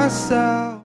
myself.